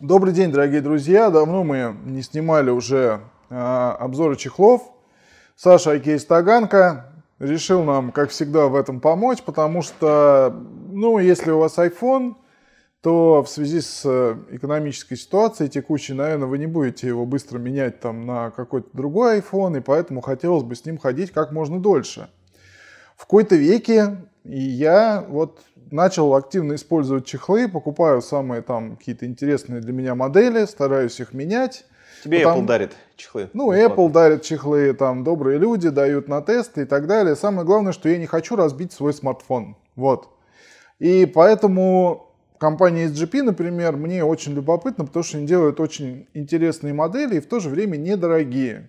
Добрый день, дорогие друзья. Давно мы не снимали уже э, обзоры чехлов. Саша Айкей Таганка решил нам, как всегда, в этом помочь, потому что, ну, если у вас iPhone, то в связи с э, экономической ситуацией текущей, наверное, вы не будете его быстро менять там на какой-то другой iPhone, и поэтому хотелось бы с ним ходить как можно дольше. В какой-то веке и я вот начал активно использовать чехлы, покупаю самые там какие-то интересные для меня модели, стараюсь их менять. Тебе Потому... Apple дарит чехлы. Ну, бесплатно. Apple дарит чехлы, там добрые люди дают на тесты и так далее. Самое главное, что я не хочу разбить свой смартфон. Вот. И поэтому компания SGP, например, мне очень любопытно, потому что они делают очень интересные модели и в то же время недорогие.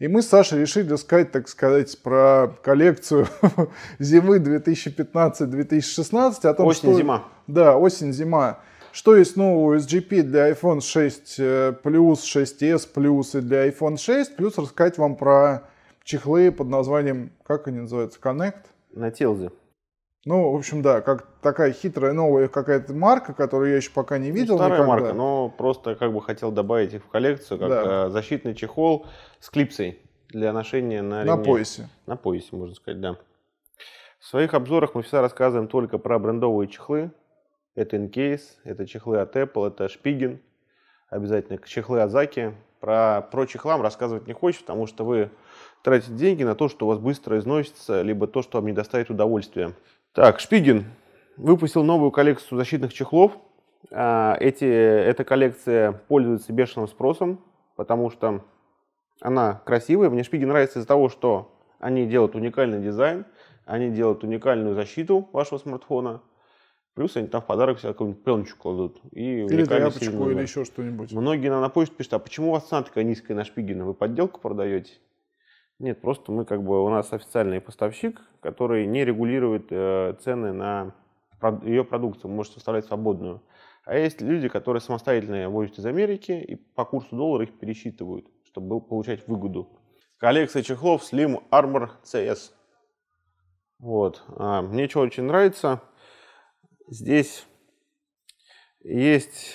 И мы с Сашей решили сказать, так сказать, про коллекцию зимы 2015-2016. О том, Осень-зима. Да, осень-зима. Что есть нового SGP для iPhone 6 э, Plus, 6s Plus и для iPhone 6. Плюс рассказать вам про чехлы под названием, как они называются, Connect? На Телзе. Ну, в общем, да, как такая хитрая новая какая-то марка, которую я еще пока не видел. Ну, старая никогда. марка, но просто как бы хотел добавить их в коллекцию, как да. Э, защитный чехол с клипсой для ношения на ремне. На поясе. На поясе, можно сказать, да. В своих обзорах мы всегда рассказываем только про брендовые чехлы. Это Incase, это чехлы от Apple, это Шпиген, обязательно чехлы Азаки. Про, про чехлам рассказывать не хочется, потому что вы тратите деньги на то, что у вас быстро износится, либо то, что вам не доставит удовольствия. Так, Шпиген выпустил новую коллекцию защитных чехлов. А, эти, эта коллекция пользуется бешеным спросом, потому что она красивая. Мне Шпиген нравится из-за того, что они делают уникальный дизайн, они делают уникальную защиту вашего смартфона. Плюс они там в подарок себе какую-нибудь пленочку кладут. И или тряпочку, или еще что-нибудь. Многие на, на почту пишут, а почему у вас цена такая низкая на Шпигена? Вы подделку продаете? Нет, просто мы как бы у нас официальный поставщик, который не регулирует э, цены на ее продукцию, может составлять свободную. А есть люди, которые самостоятельно возят из Америки и по курсу доллара их пересчитывают, чтобы получать выгоду. Коллекция чехлов Slim Armor CS. Вот. А, мне что очень нравится, здесь есть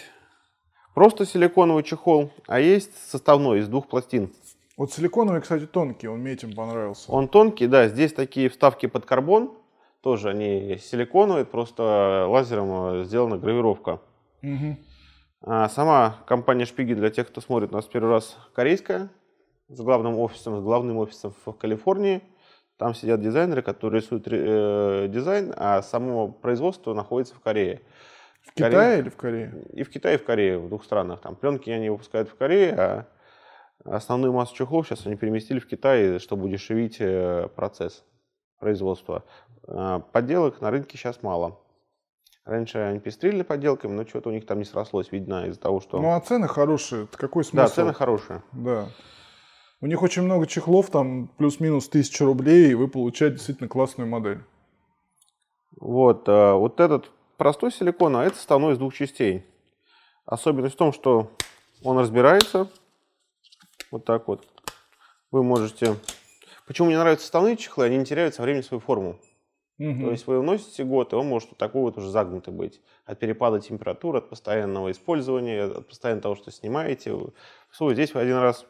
просто силиконовый чехол, а есть составной из двух пластин. Вот силиконовый, кстати, тонкий, он мне этим понравился. Он тонкий, да, здесь такие вставки под карбон, тоже они силиконовые, просто лазером э, сделана гравировка. Угу. А сама компания Шпиги, для тех, кто смотрит нас первый раз, корейская, с главным офисом, с главным офисом в Калифорнии. Там сидят дизайнеры, которые рисуют э, дизайн, а само производство находится в Корее. В Китае или в Корее? И в Китае, и в Корее, в двух странах. Там пленки они выпускают в Корее, а Основную массу чехлов сейчас они переместили в Китай, чтобы удешевить э, процесс производства. А, подделок на рынке сейчас мало. Раньше они пестрили подделками, но что-то у них там не срослось, видно, из-за того, что... Ну, а цены хорошие. Какой смысл? Да, цены хорошие. Да. У них очень много чехлов, там плюс-минус тысяча рублей, и вы получаете действительно классную модель. Вот, э, вот этот простой силикон, а это составной из двух частей. Особенность в том, что он разбирается, вот так вот. Вы можете... Почему мне нравятся составные чехлы? Они не теряют со временем свою форму. Угу. То есть вы вносите год, и он может вот такой вот уже загнутый быть. От перепада температуры, от постоянного использования, от постоянного того, что снимаете. Все, здесь вы один раз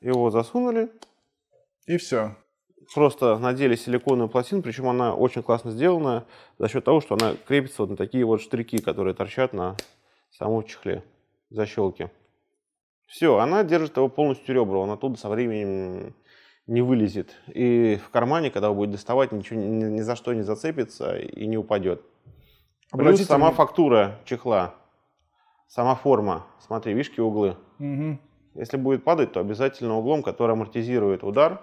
его засунули. И все. Просто надели силиконовую пластину, причем она очень классно сделана за счет того, что она крепится вот на такие вот штрики, которые торчат на самом чехле, защелки. Все, она держит его полностью ребра, он оттуда со временем не вылезет. И в кармане, когда вы будете доставать, ничего ни, ни за что не зацепится и не упадет. Плюс сама фактура чехла, сама форма. Смотри, какие углы. Угу. Если будет падать, то обязательно углом, который амортизирует удар.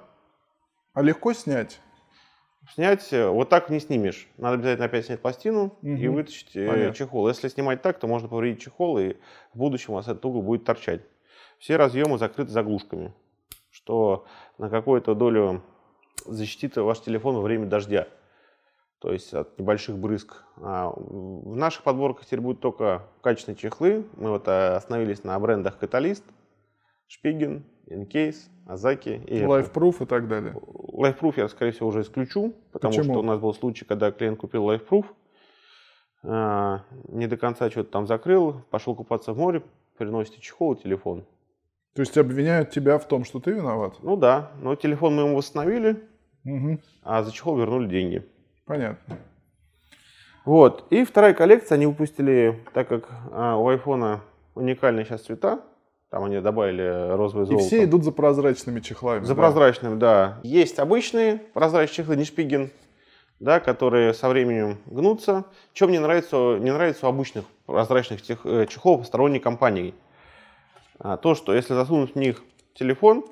А легко снять? Снять э, вот так не снимешь. Надо обязательно опять снять пластину угу. и вытащить э, Понятно. чехол. Если снимать так, то можно повредить чехол, и в будущем у вас этот угол будет торчать. Все разъемы закрыты заглушками, что на какую-то долю защитит ваш телефон во время дождя, то есть от небольших брызг. А в наших подборках теперь будут только качественные чехлы. Мы вот э, остановились на брендах Catalyst, Шпиген, Incase, Азаки и Lifeproof и так далее. Lifeproof я, скорее всего, уже исключу, потому Почему? что у нас был случай, когда клиент купил Lifeproof, а, не до конца что-то там закрыл, пошел купаться в море, приносите чехол и телефон. То есть обвиняют тебя в том, что ты виноват? Ну да, но телефон мы ему восстановили, Угу. а за чехол вернули деньги. Понятно. Вот. И вторая коллекция они выпустили, так как а, у айфона уникальные сейчас цвета, там они добавили розовое И золото. все идут за прозрачными чехлами. За да. прозрачным, да. Есть обычные прозрачные чехлы, не шпиген, да, которые со временем гнутся. Чем мне нравится, не нравится у обычных прозрачных э, чехлов сторонней компании? А, то, что если засунуть в них телефон,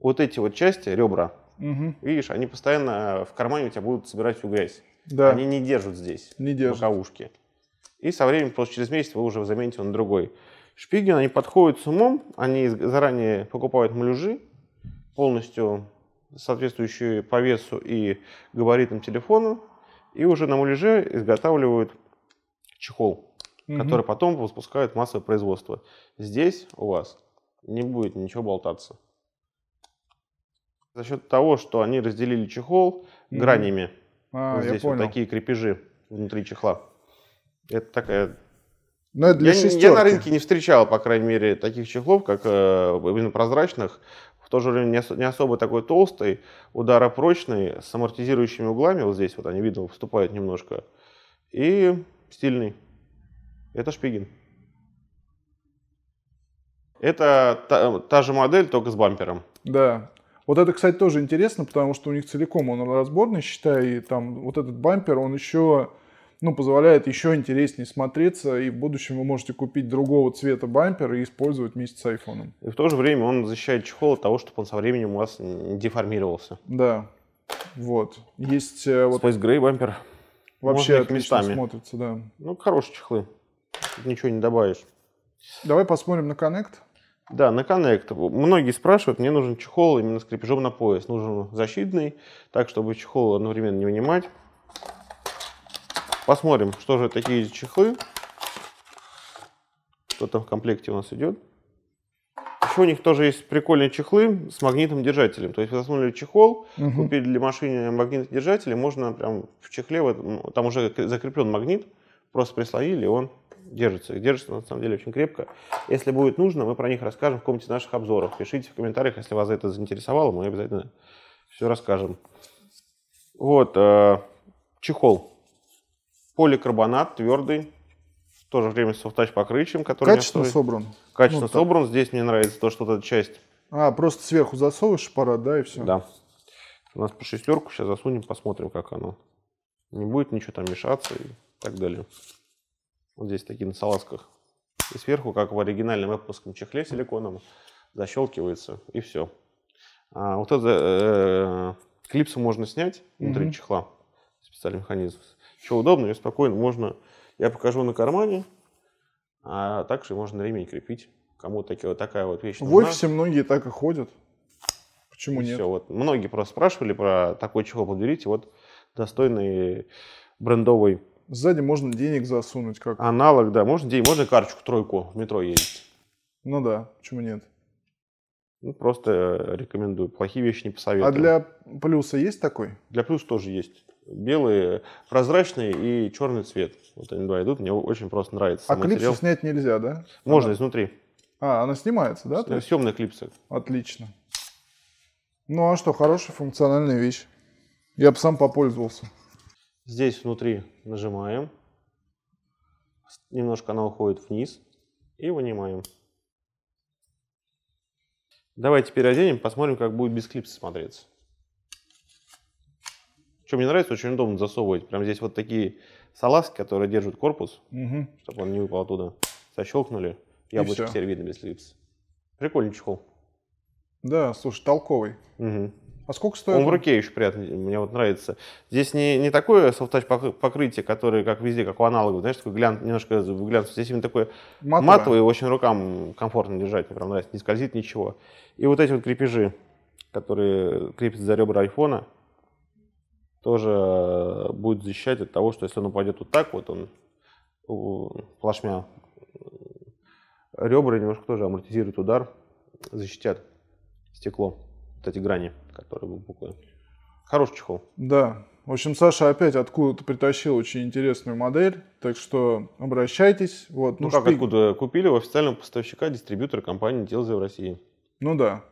вот эти вот части, ребра, Мгм. видишь, они постоянно в кармане у тебя будут собирать всю грязь. Да, Они не держат здесь, не держит. боковушки. И со временем, просто через месяц вы уже замените он другой. Шпиген, они подходят с умом, они заранее покупают малюжи, полностью соответствующие по весу и габаритам телефона, и уже на муляже изготавливают чехол, Мгм. который потом выпускают массовое производство. Здесь у вас не будет ничего болтаться. За счет того, что они разделили чехол Мгм. гранями, А, вот здесь вот такие крепежи внутри чехла. Это такая... Но это для Я, шестерки. я на рынке не встречал, по крайней мере, таких чехлов, как э, именно прозрачных. В то же время не, ос- не особо такой толстый, ударопрочный, с амортизирующими углами. Вот здесь вот они, видно, выступают немножко. И стильный. Это шпиген. Это та, та же модель, только с бампером. Да. Вот это, кстати, тоже интересно, потому что у них целиком он разборный, считай, и там вот этот бампер, он еще, ну, позволяет еще интереснее смотреться, и в будущем вы можете купить другого цвета бампер и использовать вместе с айфоном. И в то же время он защищает чехол от того, чтобы он со временем у вас не деформировался. Да. Вот. Есть э, вот Space Gray бампер. вообще можно отлично местами. смотрится, да. Ну, хорошие чехлы. Тут ничего не добавишь. Давай посмотрим на Connect. Да, на Connect. Многие спрашивают, мне нужен чехол именно с крепежом на пояс. Нужен защитный, так, чтобы чехол одновременно не вынимать. Посмотрим, что же такие чехлы. Что там в комплекте у нас идет. Еще у них тоже есть прикольные чехлы с магнитным держателем. То есть вы засунули чехол, Мгм. купили для машины магнитный держатель, и можно прям в чехле, вот, м, там уже закреплен магнит, просто прислонили, и он держится. И держится на самом деле очень крепко. Если будет нужно, мы про них расскажем в каком-нибудь из наших обзоров. Пишите в комментариях, если вас это заинтересовало, мы обязательно все расскажем. Вот, э, чехол. Поликарбонат, твердый, в то же время с софтач покрытием, который Качественно собран. качественно ну, так. собран. Здесь мне нравится то, что вот эта часть А, просто сверху засовываешь аппарат, да, и все. Да. У нас по шестерку сейчас засунем, посмотрим, как оно. Не будет ничего там мешаться и так далее. Вот здесь такие на салазках. И сверху, как в оригинальном эппловском чехле силиконовом, защелкивается и все. А вот это э, клипсу можно снять внутри Мгм. чехла. Специальный механизм. Что удобно и спокойно можно. Я покажу на кармане, а также можно ремень крепить. Кому такие, вот такая вот вещь В нужна. офисе многие так и ходят. Почему нет? Все, вот многие просто спрашивали про такой чехол подберите, вот достойный брендовый Сзади можно денег засунуть, как. аналог, да, можно день, можно карточку тройку в метро ездить. Ну да, почему нет? Ну, просто э, рекомендую. Плохие вещи не посоветую. А для плюса есть такой? Для плюс тоже есть. Белый, прозрачный и черный цвет. Вот они два идут. Мне очень просто нравится. А клипсу материал. снять нельзя, да? Можно Она- изнутри. А, она снимается, да? есть? Съемные клипсы. Отлично. Ну а что, хорошая функциональная вещь. Я бы сам попользовался. Здесь внутри нажимаем. Немножко она уходит вниз. И вынимаем. Давай теперь оденем, посмотрим, как будет без клипса смотреться. Что мне нравится, очень удобно засовывать. Прям здесь вот такие салазки, которые держат корпус, Мгм. чтобы он не выпал оттуда. Защелкнули. Яблочко теперь видно без клипса. Прикольный чехол. Да, слушай, толковый. Мгм. А сколько стоит? Он в руке еще приятно, мне вот нравится. Здесь не, не такое софтач покрытие, которое как везде, как у аналогов, знаешь, такой глян, немножко глянцевый. Здесь именно такое Матовый. матовый, очень рукам комфортно держать, мне прям нравится, не скользит ничего. И вот эти вот крепежи, которые крепятся за ребра айфона, тоже э, будет защищать от того, что если он упадет вот так вот, он плашмя э, ребра немножко тоже амортизирует удар, защитят стекло, вот эти грани, которые выпуклые. Хороший чехол. Да. В общем, Саша опять откуда-то притащил очень интересную модель, так что обращайтесь. Вот. Ну, ну как шпиг... откуда? Купили у официального поставщика, дистрибьютора компании Телзе в России. Ну да.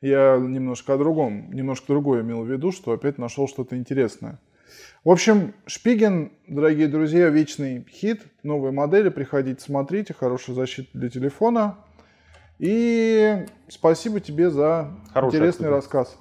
Я немножко о другом, немножко другое имел в виду, что опять нашел что-то интересное. В общем, Шпиген, дорогие друзья, вечный хит. Новые модели, приходите, смотрите. Хорошая защита для телефона. И спасибо тебе за Хороший интересный откуда. рассказ.